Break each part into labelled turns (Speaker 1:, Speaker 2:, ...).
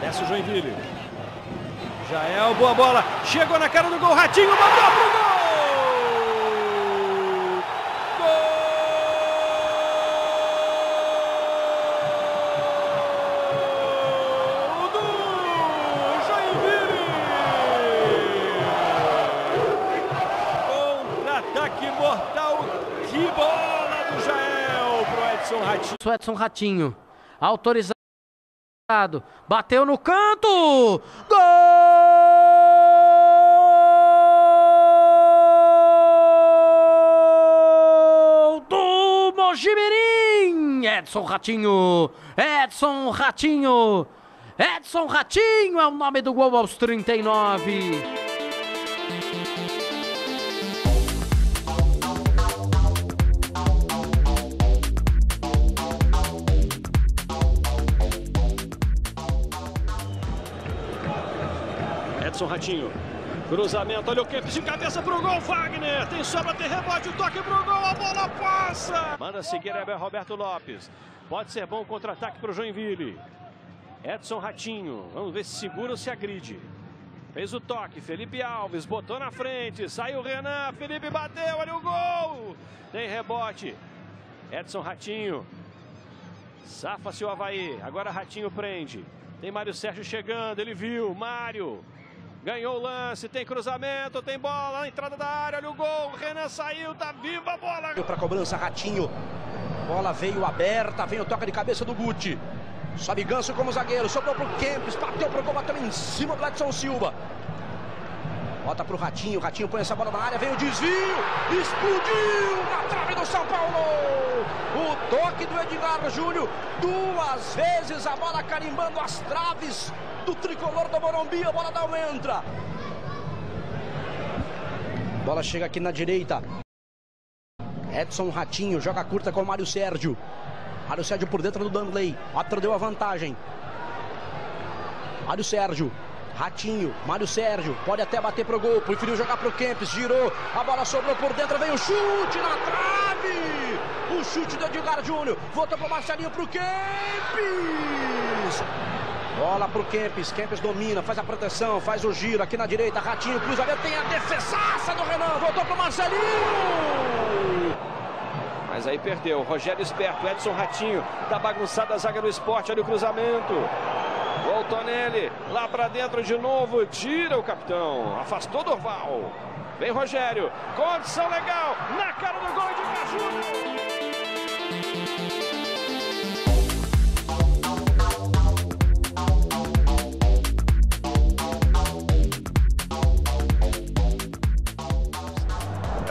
Speaker 1: Desce o Joinville. Jael, boa bola. Chegou na cara do gol, Ratinho, mandou pro gol. Do Jael pro Edson Ratinho.
Speaker 2: Edson Ratinho. Autorizado. Bateu no canto. Gol do Mojimirim. Edson Ratinho. Edson Ratinho. Edson Ratinho é o nome do gol aos 39.
Speaker 1: Edson Ratinho. Cruzamento, olha o Kempis de cabeça pro gol, Wagner. Tem sobra, tem rebote, o toque pro gol, a bola passa. Manda seguir é Roberto Lopes. Pode ser bom contra-ataque pro Joinville. Edson Ratinho, vamos ver se segura ou se agride. Fez o toque, Felipe Alves botou na frente, saiu Renan, Felipe bateu, olha o gol. Tem rebote. Edson Ratinho. Safa-se o Havaí, agora Ratinho prende. Tem Mário Sérgio chegando, ele viu, Mário. Ganhou o lance, tem cruzamento, tem bola, entrada da área, olha o gol, Renan saiu, tá viva a bola.
Speaker 3: Para cobrança, Ratinho. Bola veio aberta, vem o toque de cabeça do Guti. Sobe Ganso como zagueiro, sobrou pro Kempis, bateu pro gol, bateu em cima do Edson Silva. Bota pro Ratinho, Ratinho põe essa bola na área, vem o desvio, explodiu na trave do São Paulo. O toque do Edgar Júnior, duas vezes a bola carimbando as traves do tricolor do Morumbi, a bola não entra. Bola chega aqui na direita. Edson Ratinho joga curta com o Mário Sérgio. Mário Sérgio por dentro do Danley. Otro deu a vantagem. Mário Sérgio. Ratinho, Mário Sérgio, pode até bater pro gol, preferiu jogar pro Kempis, girou, a bola sobrou por dentro, vem o chute na trave! O chute do Edgar Júnior, voltou pro Marcelinho pro Kempis! Bola pro Kempis, Kempis domina, faz a proteção, faz o giro aqui na direita, Ratinho, cruzamento, tem a defesaça do Renan, voltou pro Marcelinho!
Speaker 1: Mas aí perdeu. Rogério esperto, Edson Ratinho, tá bagunçada a zaga do esporte, olha o cruzamento. Voltou nele, lá para dentro de novo, tira o capitão, afastou Dorval. Vem Rogério, condição legal, na cara do gol de Caju.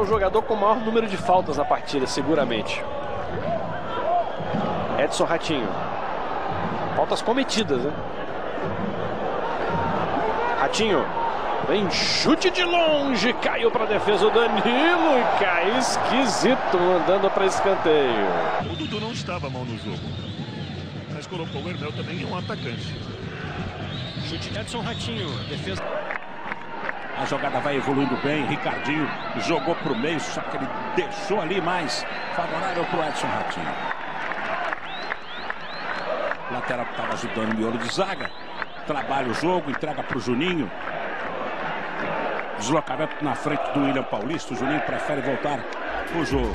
Speaker 1: O jogador com o maior número de faltas na partida, seguramente. Edson Ratinho. Faltas cometidas, né? Ratinho. Vem chute de longe, caiu para a defesa o Danilo e cai esquisito, mandando para escanteio.
Speaker 4: O Dudu não estava mal no jogo, mas colocou o Hermel também um atacante.
Speaker 1: Chute de Edson Ratinho, defesa.
Speaker 5: A jogada vai evoluindo bem. Ricardinho jogou para o meio, só que ele deixou ali mais favorável para o Edson Ratinho. Lateral que estava ajudando o miolo de zaga. Trabalha o jogo, entrega para o Juninho. Deslocamento na frente do William Paulista. O Juninho prefere voltar o jogo.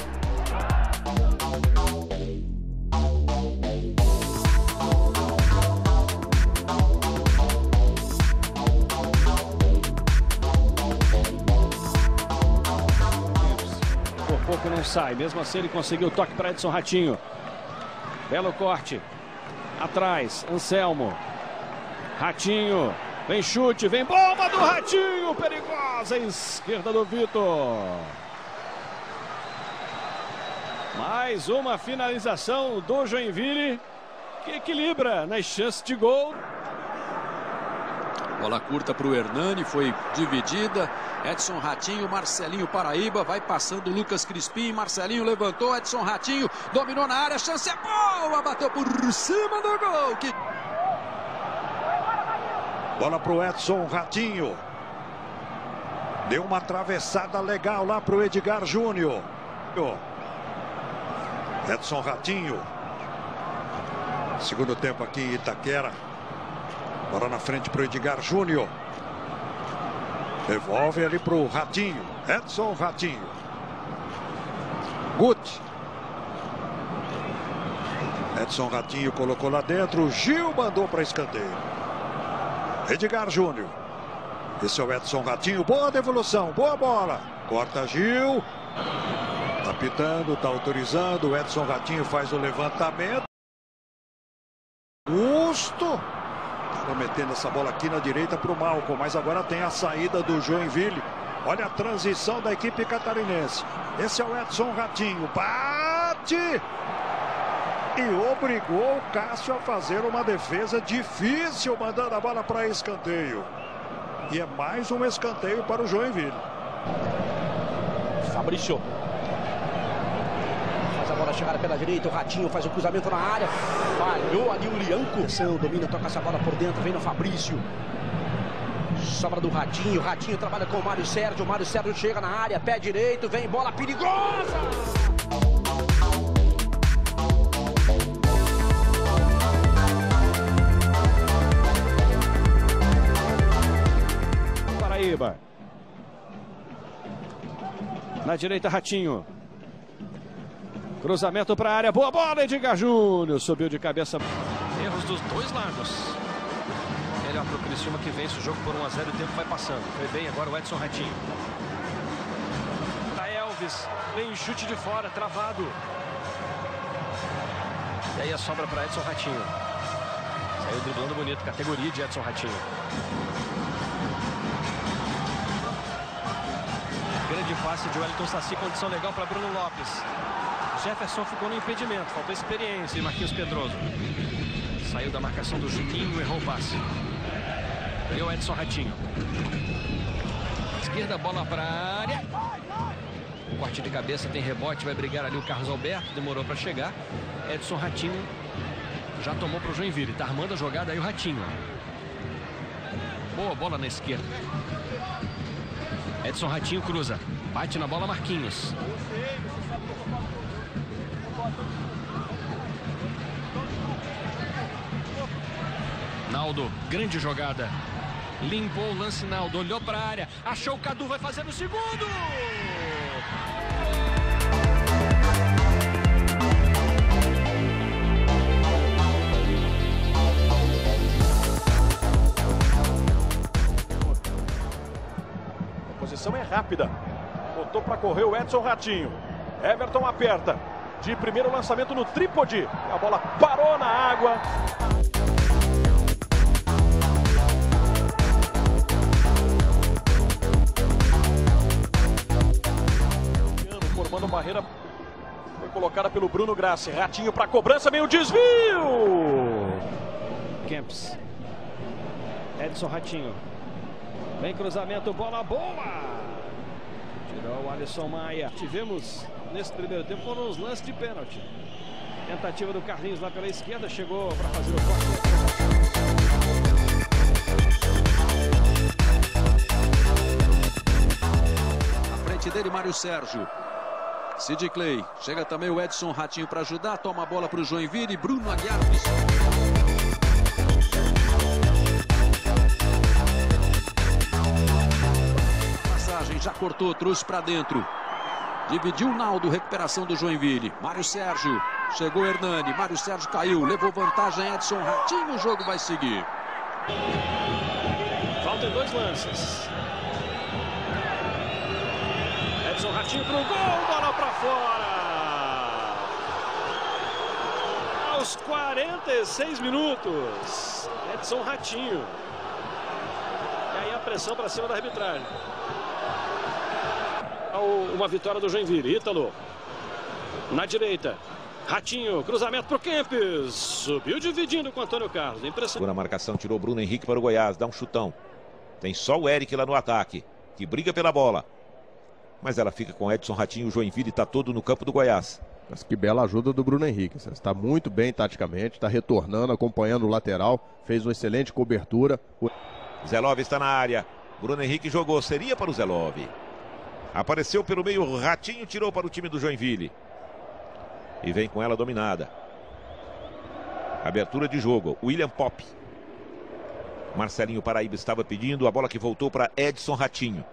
Speaker 1: Não sai, mesmo assim ele conseguiu o toque para Edson Ratinho. Belo corte. Atrás, Anselmo. Ratinho. Vem chute, vem bomba do Ratinho. Perigosa, esquerda do Vitor. Mais uma finalização do Joinville que equilibra nas chances de gol.
Speaker 6: Bola curta para o Hernani, foi dividida. Edson Ratinho, Marcelinho Paraíba, vai passando Lucas Crispim, Marcelinho levantou, Edson Ratinho dominou na área, chance é boa, bateu por cima do gol. Que...
Speaker 4: Bola pro Edson Ratinho. Deu uma atravessada legal lá pro Edgar Júnior. Edson Ratinho. Segundo tempo aqui em Itaquera. Bola na frente para o Edgar Júnior. Devolve ali para o Ratinho. Edson Ratinho. Guti. Edson Ratinho colocou lá dentro. Gil mandou para escanteio. Edgar Júnior. Esse é o Edson Ratinho. Boa devolução. Boa bola. Corta Gil. Tá pitando, tá autorizando. O Edson Ratinho faz o levantamento. Justo. Estava metendo essa bola aqui na direita para o Malcom, mas agora tem a saída do Joinville. Olha a transição da equipe catarinense. Esse é o Edson Ratinho. Bate! E obrigou o Cássio a fazer uma defesa difícil, mandando a bola para escanteio. E é mais um escanteio para o Joinville.
Speaker 3: Fabrício. Faz a bola chegar pela direita. O Ratinho faz o cruzamento na área. Falhou ali o Lianco. Domina, toca essa bola por dentro. Vem no Fabrício. Sobra do Ratinho. Ratinho trabalha com o Mário Sérgio. O Mário Sérgio chega na área. Pé direito. Vem bola perigosa.
Speaker 1: Paraíba. Na direita, Ratinho. Cruzamento para a área. Boa bola, Edgar Júnior. Subiu de cabeça.
Speaker 7: Erros dos dois lados. Melhor para o Criciúma que vence o jogo por 1 a 0 e o tempo vai passando. Foi bem agora o Edson Ratinho. Para Elvis. Vem chute de fora, travado. E aí a sobra para Edson Ratinho. Saiu driblando bonito. Categoria de Edson Ratinho. Grande passe de Wellington Saci, condição legal para Bruno Lopes. Jefferson ficou no impedimento, faltou experiência e Marquinhos Pedroso. Saiu da marcação do Juninho, errou o passe. Ganhou Edson Ratinho. Esquerda, bola para área. Corte de cabeça, tem rebote, vai brigar ali o Carlos Alberto, demorou para chegar. Edson Ratinho já tomou para o Joinville, tá armando a jogada aí o Ratinho. Boa bola na esquerda. Edson Ratinho cruza. Bate na bola Marquinhos. Naldo, grande jogada. Limpou o lance Naldo, olhou para a área. Achou o Cadu, vai fazer o segundo.
Speaker 1: A posição é rápida. Botou para correr o Edson Ratinho. Everton aperta. De primeiro lançamento no trípode. A bola parou na água. Formando barreira. Foi colocada pelo Bruno Grassi. Ratinho para cobrança. Meio desvio. Kemps. Edson Ratinho. Vem cruzamento, bola boa. Tirou o Alisson Maia. Tivemos nesse primeiro tempo foram os lances de pênalti. Tentativa do Carlinhos lá pela esquerda, chegou para fazer o corte.
Speaker 6: Na frente dele, Mário Sérgio. Sid Clay. Chega também o Edson Ratinho para ajudar. Toma a bola para o Joinville. Bruno Aguiar. Passagem, já cortou, trouxe para dentro. Dividiu o Naldo, recuperação do Joinville. Mário Sérgio, chegou Hernani. Mário Sérgio caiu, levou vantagem Edson Ratinho. O jogo vai seguir.
Speaker 1: Faltam dois lances. Edson Ratinho pro gol, bola para fora. Aos 46 minutos, Edson Ratinho. E aí a pressão para cima da arbitragem. Uma vitória do Joinville. Ítalo. Na direita. Ratinho, cruzamento pro Kempes. Subiu dividindo com Antônio Carlos. Impressionante.
Speaker 8: Segura a marcação, tirou Bruno Henrique para o Goiás. Dá um chutão. Tem só o Eric lá no ataque, que briga pela bola. Mas ela fica com Edson Ratinho. O Joinville está todo no campo do Goiás.
Speaker 9: Mas que bela ajuda do Bruno Henrique. Está muito bem taticamente, está retornando, acompanhando o lateral. Fez uma excelente cobertura.
Speaker 8: Zelov está na área. Bruno Henrique jogou. Seria para o Zelov. Apareceu pelo meio, Ratinho tirou para o time do Joinville. E vem com ela dominada. Abertura de jogo, William Pop. Marcelinho Paraíba estava pedindo. A bola que voltou para Edson Ratinho.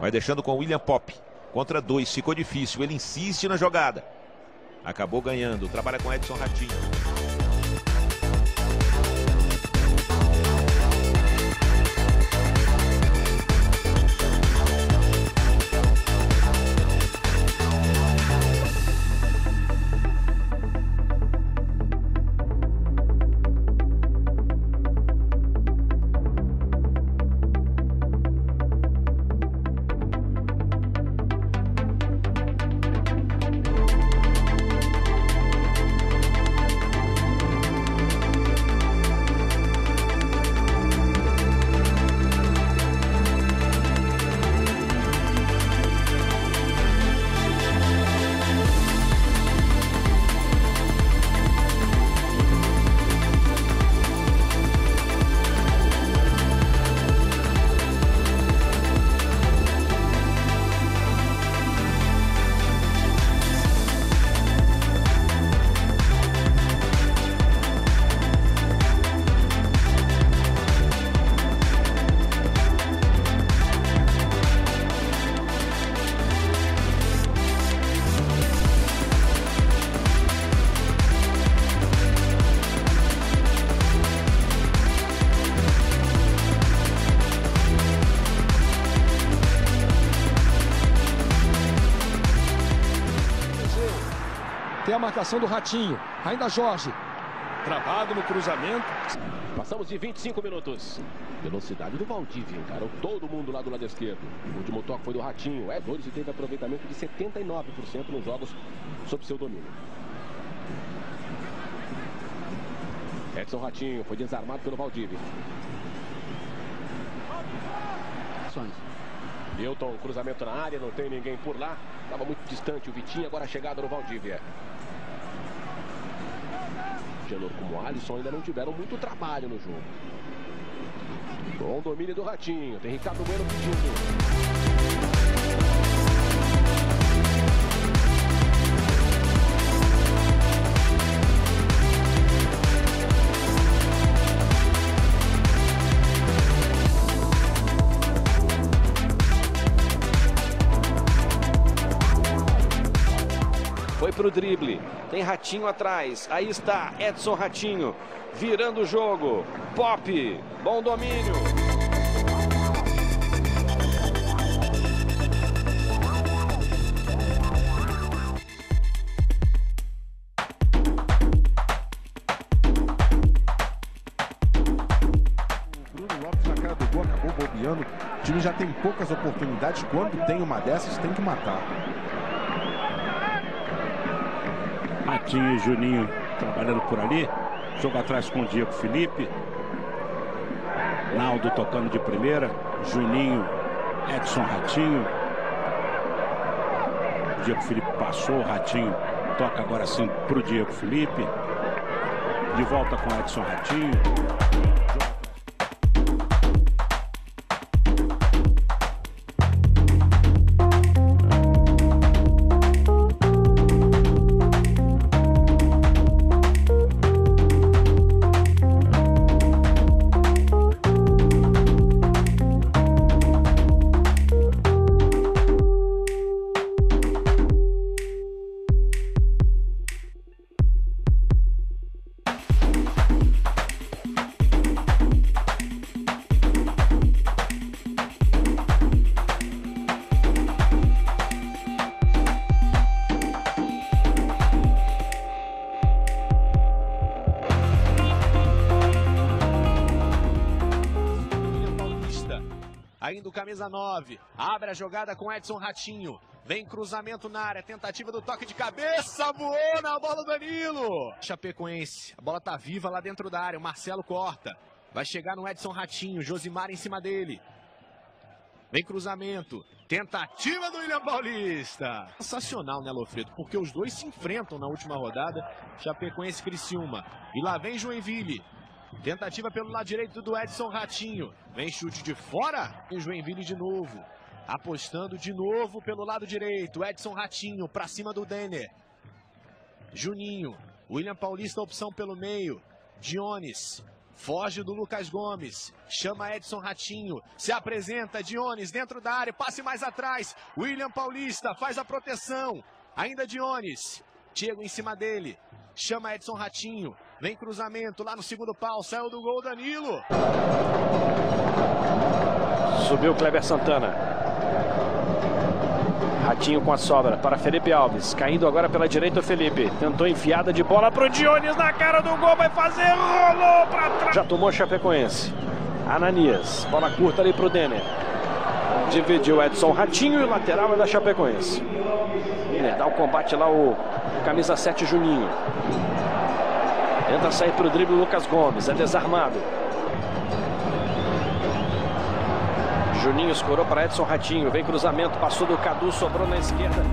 Speaker 8: Vai deixando com William Pop. Contra dois, ficou difícil. Ele insiste na jogada. Acabou ganhando. Trabalha com Edson Ratinho.
Speaker 10: Marcação do Ratinho. Ainda Jorge.
Speaker 7: Travado no cruzamento.
Speaker 11: Passamos de 25 minutos. Velocidade do Valdívia, encarou todo mundo lá do lado esquerdo. O último toque foi do Ratinho. É dois e teve aproveitamento de 79% nos jogos sob seu domínio. Edson Ratinho foi desarmado pelo Valdívia. Milton, cruzamento na área, não tem ninguém por lá. Estava muito distante o Vitinho, agora a chegada no Valdívia. Genor como Alisson ainda não tiveram muito trabalho no jogo. Bom domínio do Ratinho. Tem Ricardo Bueno pedindo.
Speaker 1: Foi pro drible. Tem Ratinho atrás. Aí está Edson Ratinho. Virando o jogo. Pop. Bom domínio.
Speaker 12: O time já tem poucas oportunidades. Quando tem uma dessas, tem que matar.
Speaker 5: Ratinho e Juninho trabalhando por ali. Jogo atrás com o Diego Felipe. Naldo tocando de primeira. Juninho, Edson Ratinho. O Diego Felipe passou, o Ratinho toca agora sim para o Diego Felipe. De volta com Edson Ratinho.
Speaker 13: Ainda o camisa 9. Abre a jogada com Edson Ratinho. Vem cruzamento na área. Tentativa do toque de cabeça. Voou na bola do Danilo. Chapecoense. A bola tá viva lá dentro da área. O Marcelo corta. Vai chegar no Edson Ratinho. Josimar em cima dele. Vem cruzamento. Tentativa do William Paulista. Sensacional, né, Lofredo? Porque os dois se enfrentam na última rodada. Chapecoense Criciúma. E lá vem Joinville. Tentativa pelo lado direito do Edson Ratinho. Vem chute de fora. E Joinville de novo. Apostando de novo pelo lado direito. Edson Ratinho para cima do Denner. Juninho. William Paulista opção pelo meio. Dionis. Foge do Lucas Gomes. Chama Edson Ratinho. Se apresenta Dionis dentro da área. Passe mais atrás. William Paulista faz a proteção. Ainda Dionis. Diego em cima dele. Chama Edson Ratinho. Vem cruzamento lá no segundo pau. Saiu do gol Danilo.
Speaker 1: Subiu Kleber Santana. Ratinho com a sobra para Felipe Alves. Caindo agora pela direita o Felipe. Tentou enfiada de bola para o Dionis na cara do gol. Vai fazer. Rolou para trás. Já tomou Chapecoense. Ananias. Bola curta ali para o Denner. Dividiu Edson Ratinho e o lateral é da Chapecoense. Ele dá o combate lá o, o camisa 7 Juninho. Tenta sair para o drible Lucas Gomes. É desarmado. Juninho escorou para Edson Ratinho. Vem cruzamento, passou do Cadu, sobrou na esquerda.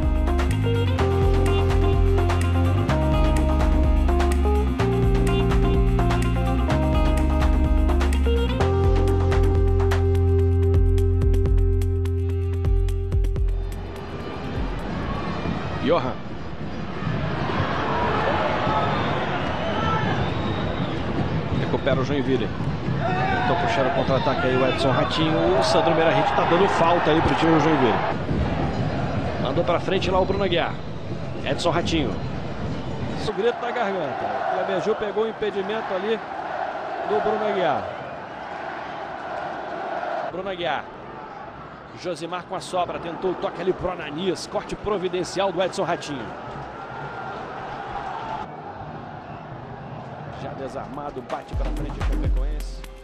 Speaker 1: O Joinville. Tentou puxar o contra-ataque aí o Edson Ratinho. O Sandro Merahit tá dando falta aí pro time do Joinville. Mandou pra frente lá o Bruno Aguiar. Edson Ratinho.
Speaker 14: O grito na garganta. O Gil pegou o impedimento ali do Bruno Aguiar.
Speaker 1: Bruno Aguiar. Josimar com a sobra, tentou o toque ali pro Ananias. Corte providencial do Edson Ratinho. Já desarmado, bate para frente o Chapecoense.